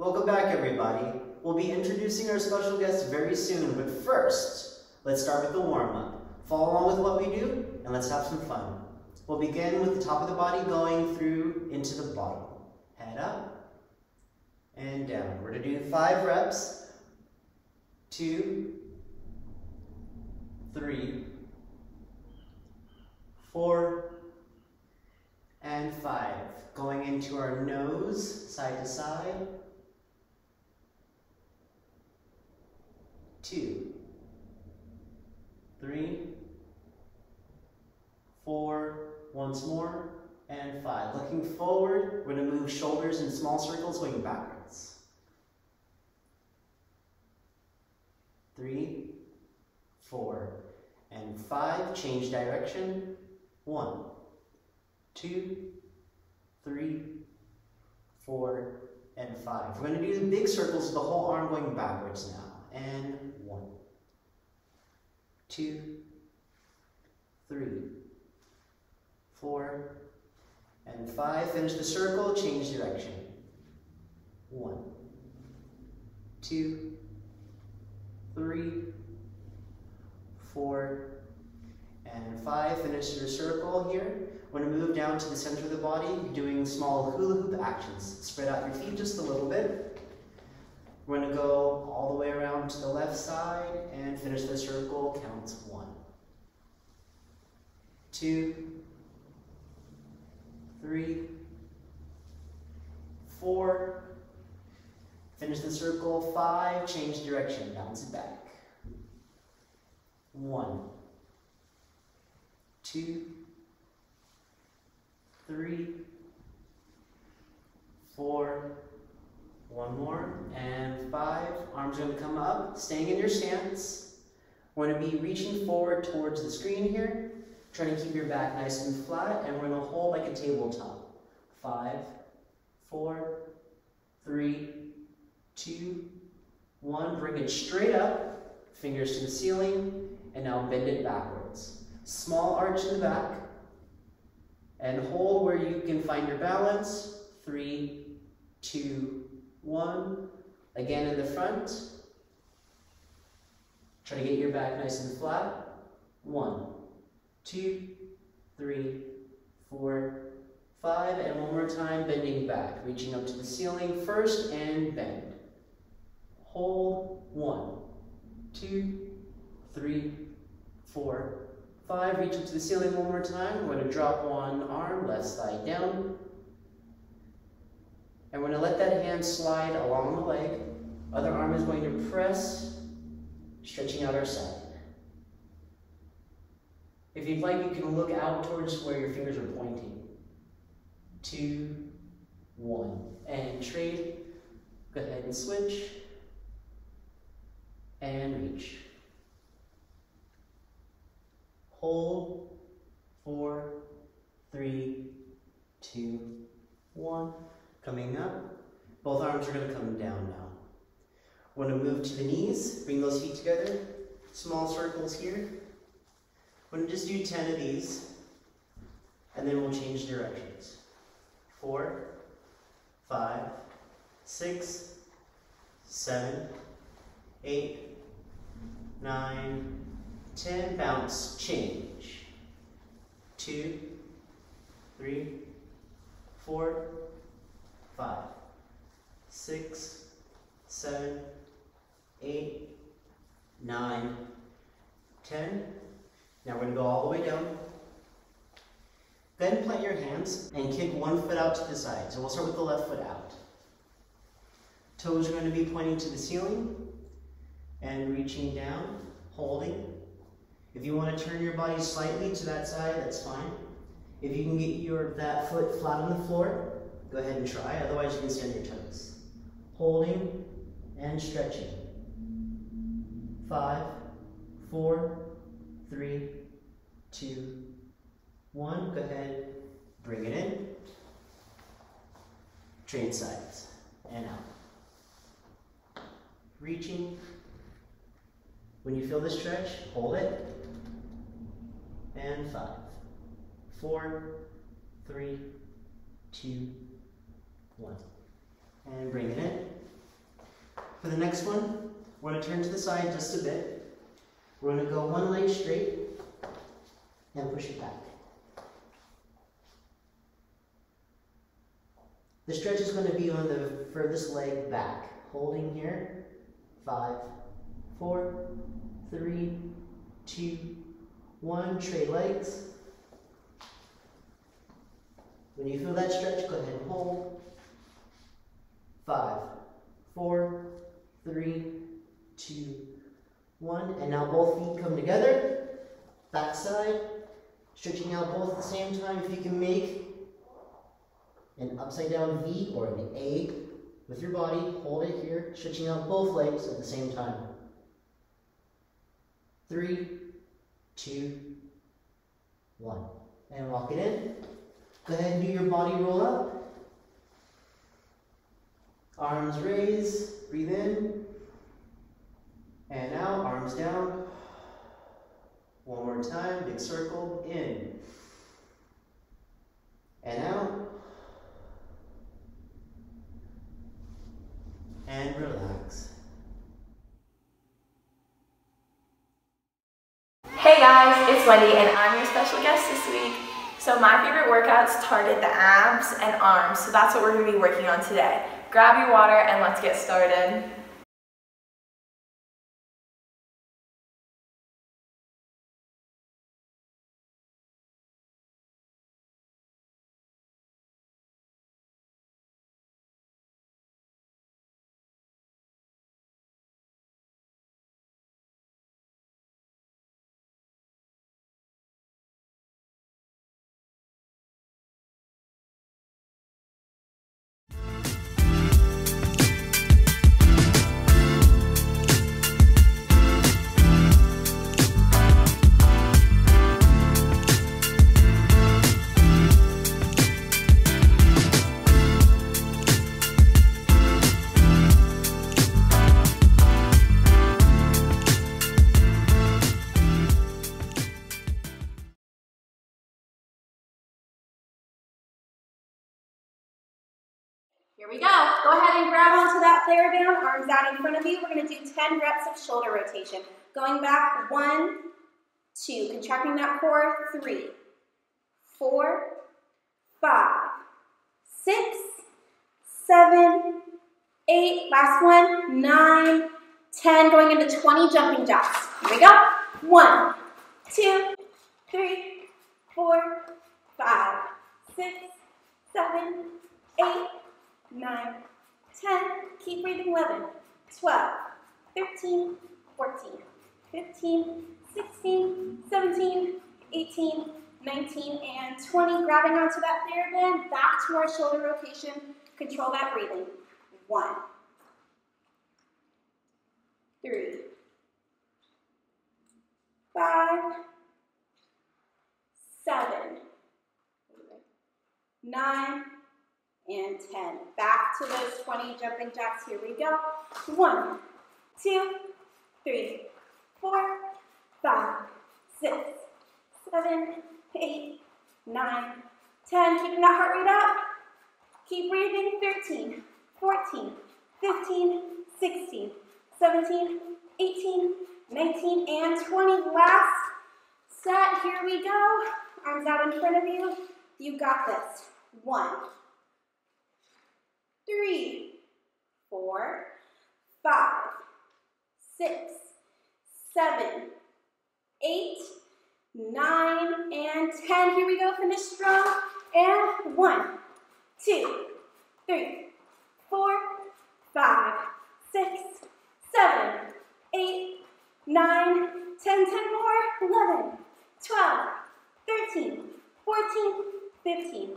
Welcome back, everybody. We'll be introducing our special guest very soon, but first, let's start with the warm-up. Follow along with what we do, and let's have some fun. We'll begin with the top of the body going through into the bottom. Head up and down. We're gonna do five reps. Two, three, four, and five. Going into our nose, side to side. Two, three, four, once more, and five. Looking forward, we're gonna move shoulders in small circles going backwards. Three, four, and five. Change direction. One, two, three, four, and five. We're gonna do the big circles the whole arm going backwards now. And two, three, four, and five. Finish the circle, change direction. One, two, three, four, and five. Finish your circle here. We're to move down to the center of the body, doing small hula hoop actions. Spread out your feet just a little bit. We're to go all the way around to the left side and finish the circle. Counts one, two, three, four. Finish the circle. Five. Change direction. Bounce it back. One, two, three, four, one more, and five. Arms are going to come up, staying in your stance. We're going to be reaching forward towards the screen here, trying to keep your back nice and flat, and we're going to hold like a tabletop. Five, four, three, two, one. Bring it straight up, fingers to the ceiling, and now bend it backwards. Small arch in the back, and hold where you can find your balance. Three, two, one. Again in the front. Try to get your back nice and flat. One, two, three, four, five, and one more time, bending back, reaching up to the ceiling first and bend. Hold, one, two, three, four, five. Reach up to the ceiling one more time. We're to drop one arm, left thigh down. And we're to let that hand slide along the leg. Other arm is going to press, stretching out our side. If you'd like, you can look out towards where your fingers are pointing. Two, one. And trade. Go ahead and switch. And reach. Hold. Four, three, two, one. Coming up. Both arms are going to come down now. Going to move to the knees. Bring those feet together. Small circles here. We're going to just do 10 of these. And then we'll change directions. Four, five, six, seven, eight, nine, ten. Bounce, change. Two, three, four, five, six, seven, eight, nine, ten. Now we're going to go all the way down. Then plant your hands and kick one foot out to the side. So we'll start with the left foot out. Toes are going to be pointing to the ceiling and reaching down, holding. If you want to turn your body slightly to that side, that's fine. If you can get your that foot flat on the floor, go ahead and try. Otherwise, you can stand your toes. Holding and stretching. Five, four, three, two, one. Go ahead, bring it in. Trade sides and out. Reaching. When you feel the stretch, hold it. And five, four, three, two, one. And bring it in. For the next one, we're going to turn to the side just a bit. We're going to go one leg straight and push it back. The stretch is going to be on the furthest leg back. Holding here. Five, four, three, two, one. Trade legs. When you feel that stretch, go ahead and hold. Five, four, three, two, one. And now both feet come together. Back side. Stretching out both at the same time. If you can make an upside down V or an A with your body, hold it here, stretching out both legs at the same time. Three, two, one. And walk it in. Go ahead and do your body roll up. Arms raised, breathe in. And out, arms down. One more time, big circle, in. And out. And relax. Hey guys, it's Wendye and I'm your special guest this week. So my favorite workouts target the abs and arms, so that's what we're to be working on today. Grab your water and let's get started. That TheraBand, arms out in front of you. We're going to do 10 reps of shoulder rotation. Going back, one, two, contracting that core, three, four, five, six, seven, eight, last one, nine, ten, going into 20 jumping jacks. Here we go. One, two, three, four, five, six, seven, eight, 9, 10, keep breathing, 11, 12, 13, 14, 15, 16, 17, 18, 19, and 20. Grabbing onto that TheraBand, back to our shoulder rotation. Control that breathing. One, three, five, seven, nine, and 10. Back to those 20 jumping jacks. Here we go. One, two, three, four, five, six, seven, eight, nine, 10. Keeping that heart rate up. Keep breathing. 13, 14, 15, 16, 17, 18, 19, and 20. Last set. Here we go. Arms out in front of you. You got this. One, three, four, five, six, seven, eight, nine, and 10. Here we go, finish strong. And one, two, three, four, five, six, seven, eight, nine, 10, 10 more, 11, 12, 13, 14, 15,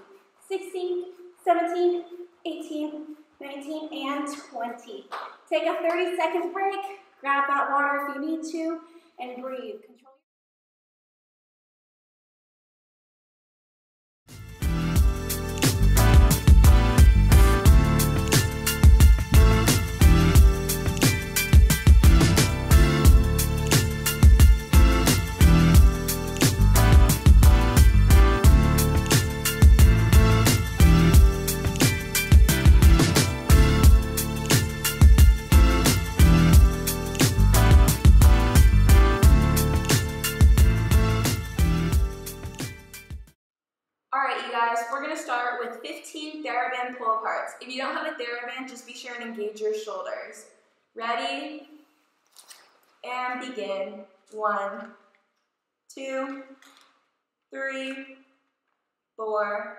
16, 17, 18, 19, and 20. Take a 30 second break, grab that water if you need to, and breathe. Control with 15 TheraBand pull aparts. If you don't have a TheraBand, just be sure and engage your shoulders. Ready? And begin. One, two, three, four,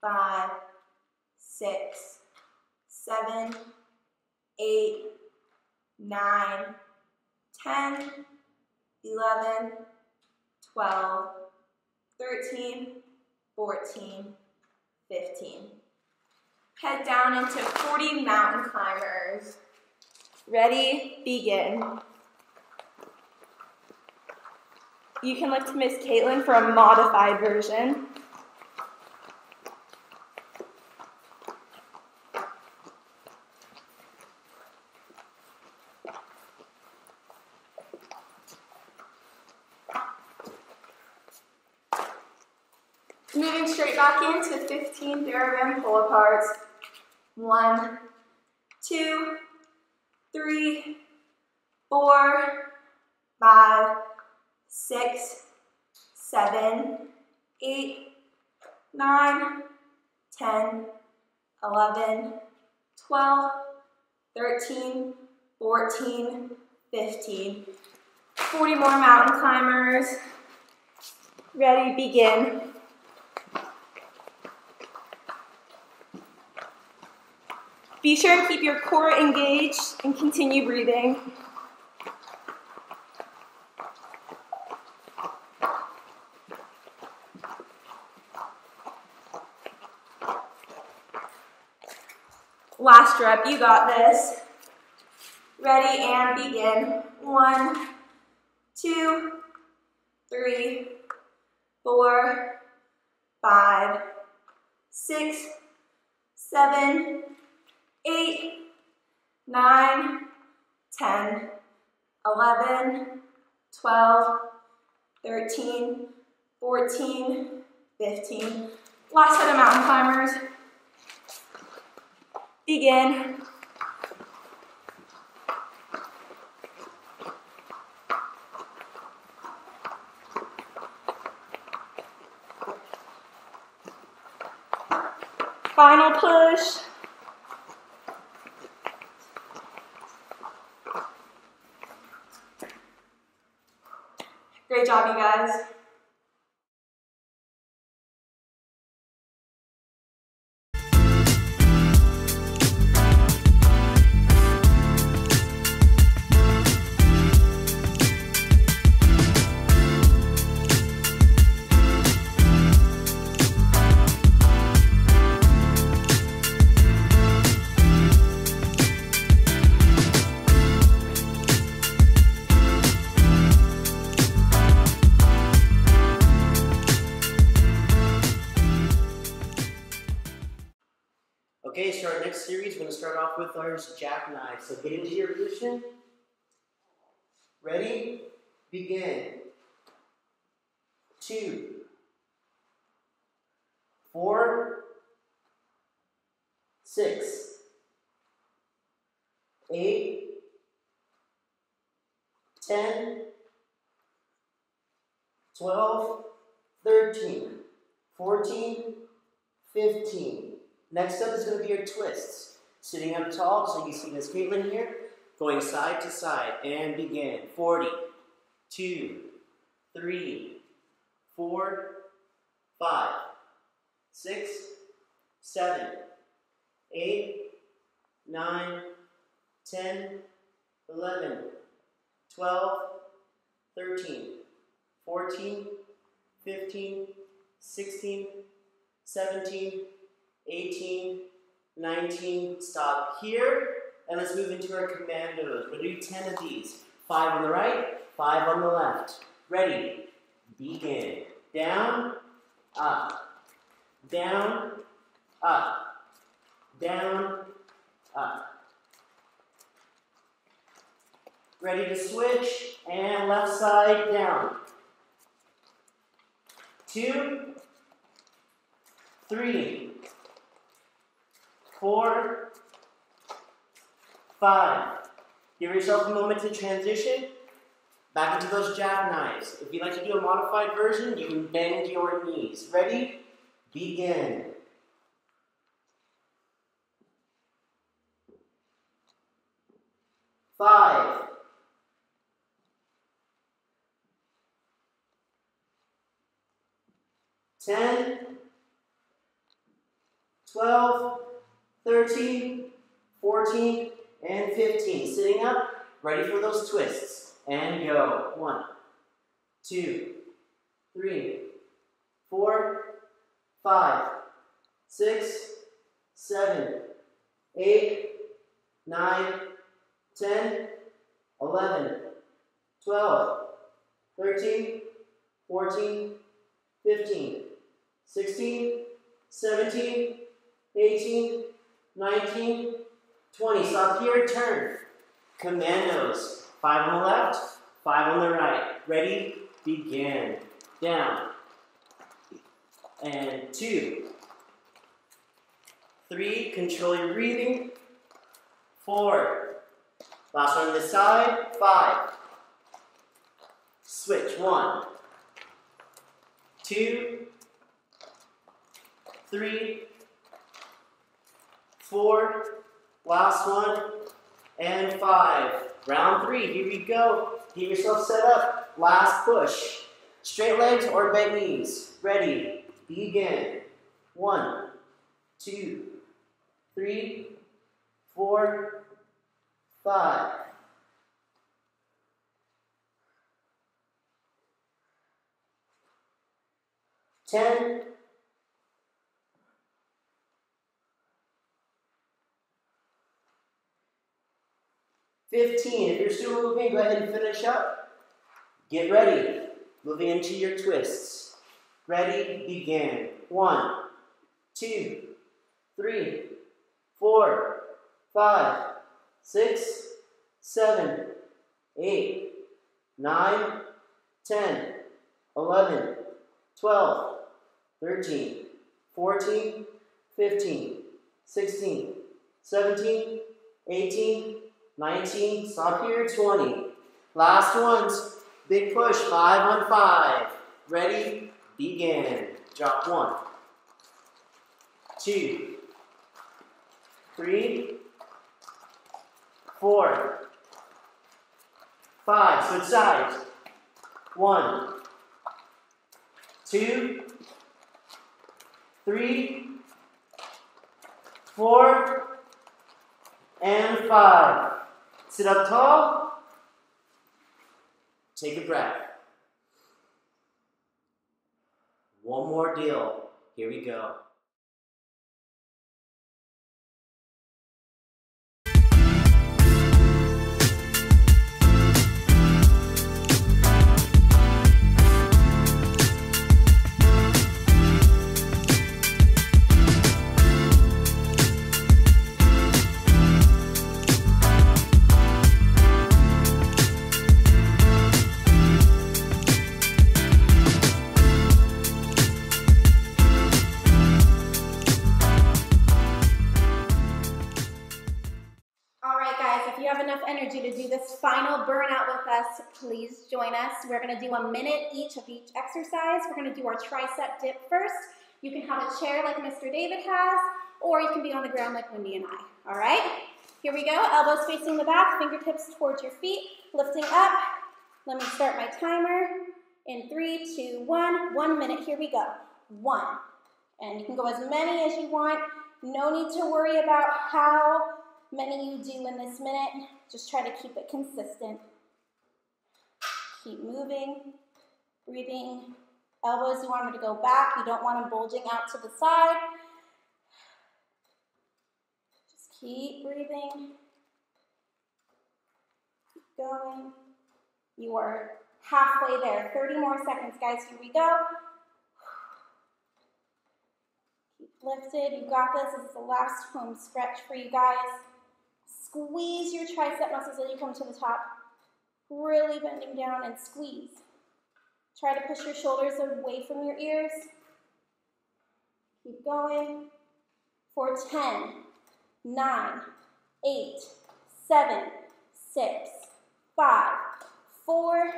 five, six, seven, eight, nine, ten, eleven, twelve, thirteen, fourteen, fifteen. Head down into 40 mountain climbers. Ready, begin. You can look to Miss Kaitlyn for a modified version. 16 TheraBand pull aparts. One, two, three, four, five, six, seven, eight, nine, 10, 11, 12, 13, 14, 15. 40 more mountain climbers. Ready, begin. Be sure and keep your core engaged and continue breathing. Last rep, you got this. Ready and begin. One, two, three, four, five, six, seven, eight, nine, 10, 11, 12, 13, 14, 15. Last set of mountain climbers. Begin. Final push. Job, you guys. So get into your position. Ready? Begin. Two. Four. Six. Eight. Ten. Twelve. Thirteen. Fourteen. Fifteen. Next up is going to be your twists. Sitting up tall, so you see Miss Kaitlyn here, going side to side, and begin. 40, 2, 3, 4, 5, 6, 7, 8, 9, 10, 11, 12, 13, 14, 15, 16, 17, 18, 19, stop here, and let's move into our commandos. We'll do 10 of these. Five on the right, five on the left. Ready, begin. Down, up, down, up, down, up. Ready to switch, and left side down. Two, three, four, five. Give yourself a moment to transition back into those jackknives. If you'd like to do a modified version, you can bend your knees. Ready? begin. Five. Ten. Twelve. Thirteen. Fourteen. And fifteen. Sitting up, ready for those twists. And go. One, two, three, four, five, six, seven, eight, nine, 10, 11, 12, 13, 14, 15, 16, 17, 18, 19, 20. Stop here, turn. Commandos. Five on the left, five on the right. Ready, begin. Down. And two. Three, control your breathing. Four. Last one on this side, five. Switch, one. Two. Three. Four. Last one. And five. Round three, here we go. Get yourself set up. Last push. Straight legs or bent knees. Ready, begin. One, two, three, four, five. Ten. Fifteen. If you're still moving, go ahead and finish up. Get ready. Moving into your twists. Ready, begin. One, two, three, four, five, six, seven, eight, nine, ten, eleven, twelve, thirteen, fourteen, fifteen, sixteen, seventeen, eighteen, nineteen. Stop here, 20. Last ones. Big push, five on five. Ready, begin. Drop one, two, three, four, five. Switch sides. One, two, three, four, and five. Sit up tall. Take a breath. One more deal. Here we go. Please join us. We're going to do a minute each of each exercise. We're going to do our tricep dip first. You can have a chair like Mr. David has, or you can be on the ground like Wendye and I. All right? Here we go. Elbows facing the back, fingertips towards your feet, lifting up. Let me start my timer. In three, two, one. One minute. Here we go. One. And you can go as many as you want. No need to worry about how many you do in this minute. Just try to keep it consistent. Keep moving, breathing. Elbows, you want them to go back. You don't want them bulging out to the side. Just keep breathing. Keep going. You are halfway there. 30 more seconds, guys. Here we go. Keep lifted. You got this. This is the last home stretch for you guys. Squeeze your tricep muscles as you come to the top. Really bending down and squeeze. Try to push your shoulders away from your ears. Keep going. For 10, 9, 8, 7, 6, 5, 4,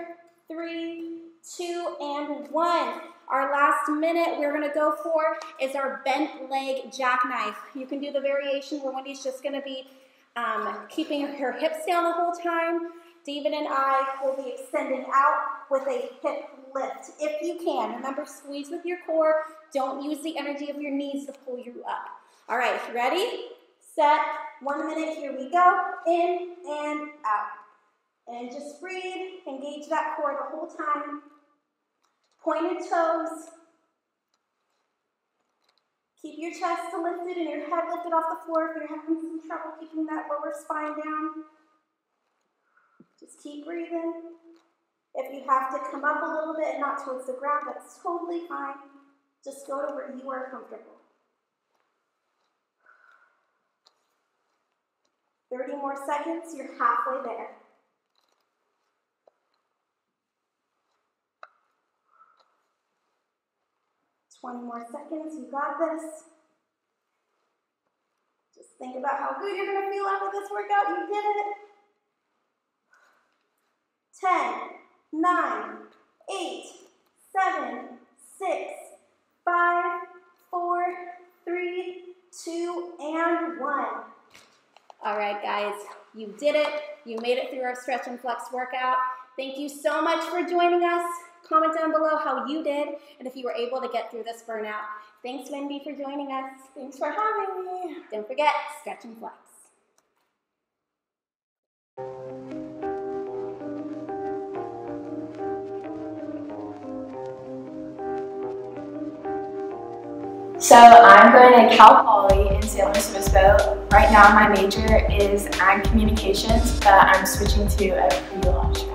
3, two, and one. Our last minute we're gonna go for is our bent leg jackknife. You can do the variation where Wendye's just gonna be um, keeping her hips down the whole time. David and I will be extending out with a hip lift if you can. Remember, squeeze with your core. Don't use the energy of your knees to pull you up. All right, ready, set, one minute, here we go. In and out. And just breathe, engage that core the whole time. Pointed toes. Keep your chest lifted and your head lifted off the floor if you're having some trouble keeping that lower spine down. Just keep breathing. If you have to come up a little bit and not towards the ground, that's totally fine. Just go to where you are comfortable. 30 more seconds, you're halfway there. Twenty more seconds, you got this. Just think about how good you're gonna feel after this workout. You did it. 10, 9, 8, 7, 6, 5, 4, 3, 2, and 1. All right, guys, you did it. You made it through our stretch and flex workout. Thank you so much for joining us. Comment down below how you did and if you were able to get through this burnout. Thanks, Wendye, for joining us. Thanks for having me. Don't forget, stretch and flex. So I'm going to Cal Poly in San Luis Obispo. Right now my major is Ag Communications, but I'm switching to a pre-law track.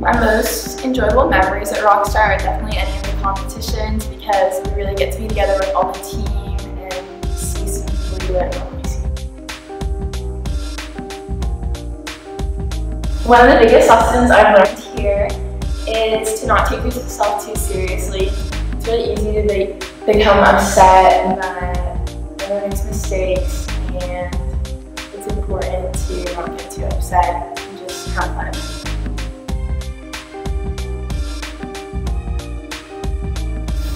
My most enjoyable memories at Rockstar are definitely any of the competitions because we really get to be together with all the team and see some people you wouldn't. One of the biggest lessons I've learned here is to not take yourself too seriously. It's really easy to be, become upset that everyone makes mistakes and it's important to not get too upset and just have fun.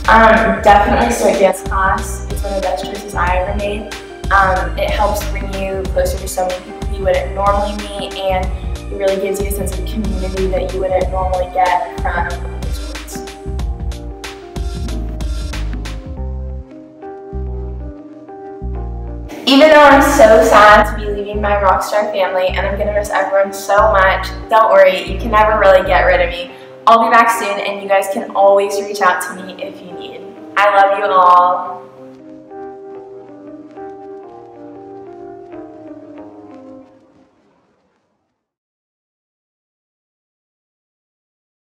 Um, definitely start dance class. It's one of the best choices I ever made. Um, it helps bring you closer to so many people you wouldn't normally meet and really gives you a sense of community that you wouldn't normally get from. Even though I'm so sad to be leaving my Rockstar family and I'm going to miss everyone so much, don't worry, you can never really get rid of me. I'll be back soon and you guys can always reach out to me if you need. I love you all.